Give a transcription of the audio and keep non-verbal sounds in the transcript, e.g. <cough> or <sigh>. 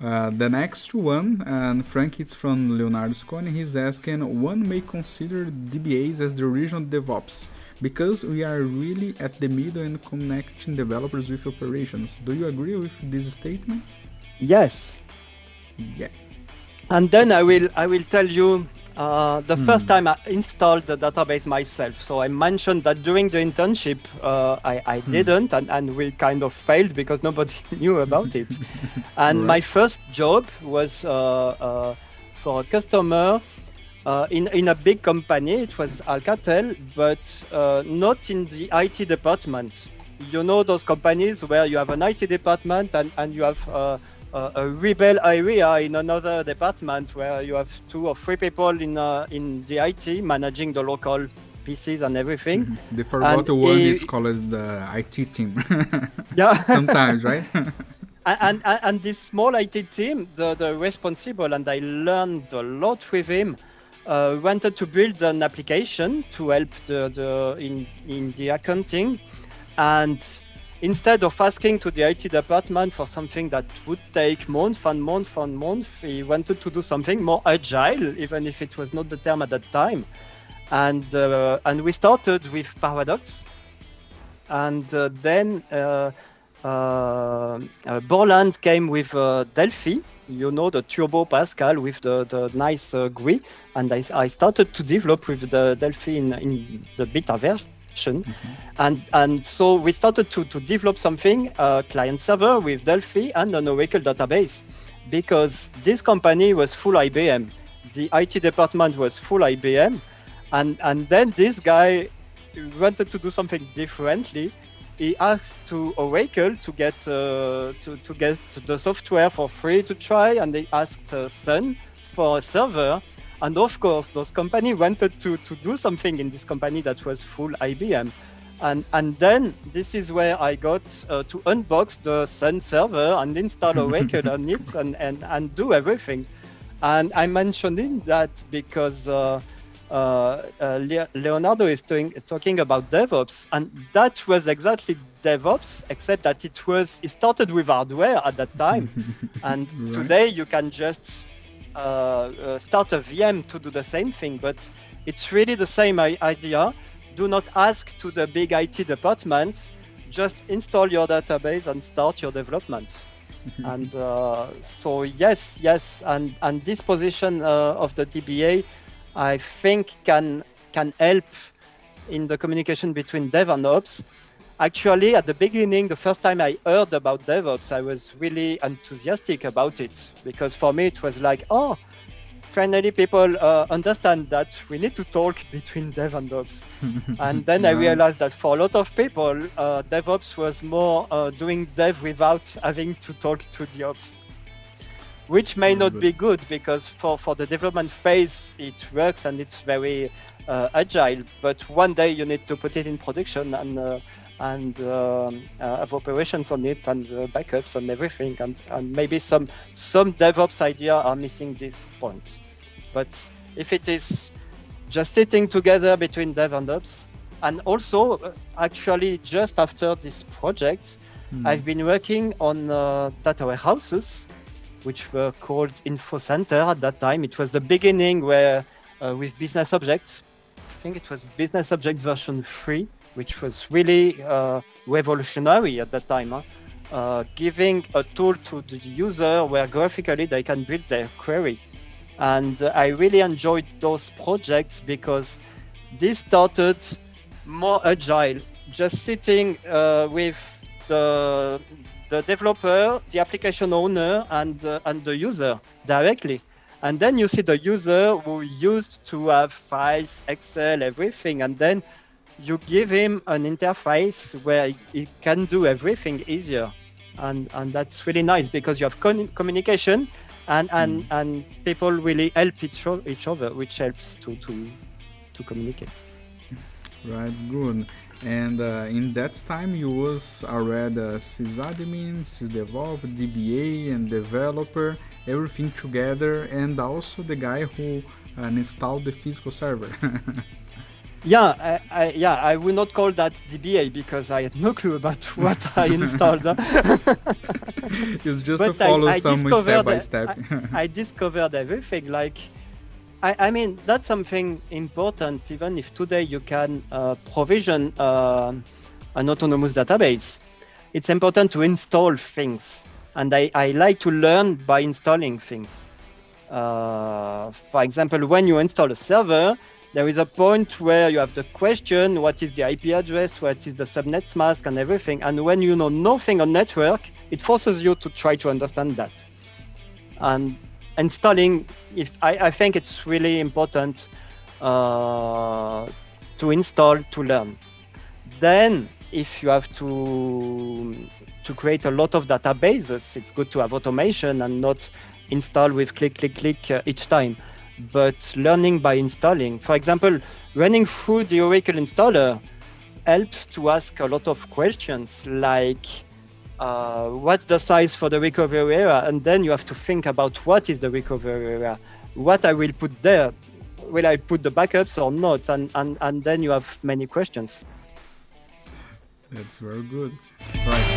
Uh, the next one, and Frank, it's from Leonardo Scone. He's asking, one may consider DBAs as the original DevOps because we are really at the middle and connecting developers with operations. Do you agree with this statement? Yes. Yeah. And then I will I will tell you uh, the hmm. first time I installed the database myself. So I mentioned that during the internship uh, I, I hmm. didn't, and, and we kind of failed because nobody <laughs> knew about it. <laughs> and right. my first job was uh, uh for a customer uh, in in a big company. It was Alcatel, but uh, not in the IT department. You know those companies where you have an IT department and and you have uh, a rebel area in another department where you have two or three people in uh, in the IT managing the local PCs and everything. Mm-hmm. They forgot and the word. it's called the IT team. <laughs> yeah. Sometimes, right? <laughs> <laughs> and, and, and this small IT team, the, the responsible, and I learned a lot with him. Uh, wanted to build an application to help the, the in in the accounting, and instead of asking to the IT department for something that would take month and month and month, he wanted to do something more agile, even if it was not the term at that time. And uh, and we started with Paradox, and uh, then uh, uh, uh Borland came with uh, Delphi. You know the Turbo Pascal with the, the nice GUI, and I, I started to develop with the Delphi in, in the beta version Mm-hmm. And, and so we started to, to develop something, a client server with Delphi and an Oracle database, because this company was full IBM. The IT department was full IBM. And, and then this guy wanted to do something differently. He asked to Oracle to get uh, to, to get the software for free to try, and they asked uh, Sun for a server and of course, those companies wanted to, to do something in this company that was full IBM. And, and then this is where I got uh, to unbox the Sun server and install Oracle <laughs> on it and, and, and do everything. And I'm mentioning that because uh, uh, uh Leonardo is doing, talking about DevOps, and that was exactly DevOps, except that it was it started with hardware at that time, <laughs> and right. today you can just start a VM to do the same thing, but it's really the same idea. Do not ask to the big IT department, just install your database and start your development. <laughs> and uh, so yes, yes, and and this position uh, of the DBA, I think can can help in the communication between dev and ops Actually, at the beginning, the first time I heard about DevOps, I was really enthusiastic about it because for me it was like, oh, finally people uh, understand that we need to talk between dev and ops. <laughs> and then I realized that for a lot of people, uh, DevOps was more uh, doing dev without having to talk to the ops. Which may not be good because for, for the development phase it works and it's very uh, agile, but one day you need to put it in production and uh, and uh, uh, have operations on it and uh, backups and everything and, and maybe some some DevOps idea are missing this point. But if it is just sitting together between dev and ops, and also uh, actually just after this project, mm. I've been working on uh, data warehouses, which were called Info Center at that time. It was the beginning where uh, with Business Object, I think it was Business Object version 3 which was really uh, revolutionary at that time. Huh? Uh, giving a tool to the user where graphically they can build their query. And uh, I really enjoyed those projects because this started more agile, just sitting uh, with the the developer, the application owner, and uh, and the user directly. And then you see the user who used to have files, Excel, everything, and then you give him an interface where he can do everything easier. And and that's really nice because you have con- communication and and mm. and people really help each, each other which helps to to to communicate. Right good. And uh, in that time you was already a sysadmin sysdevop dba and developer everything together and also the guy who uh, installed the physical server <laughs> Yeah, I, I, yeah, I will not call that DBA because I had no clue about <laughs> what I <laughs> installed. <laughs> it's just but to follow I, I some step by step. I, discovered everything. Like, I, I mean, that's something important. Even if today you can uh, provision uh, an autonomous database, it's important to install things. And I, I like to learn by installing things. Uh, for example, when you install a server, there is a point where you have the question what is the IP address, what is the subnet mask, and everything. And when you know nothing on network, it forces you to try to understand that. And installing, if I, I think it's really important uh, to install to learn. Then, if you have to to create a lot of databases, it's good to have automation and not install with click, click, click uh, each time but learning by installing. For example, running through the Oracle installer helps to ask a lot of questions like uh, what's the size for the recovery area? And then you have to think about what is the recovery area, what I will put there. Will I put the backups or not? And, and, and then you have many questions. That's very good. Right.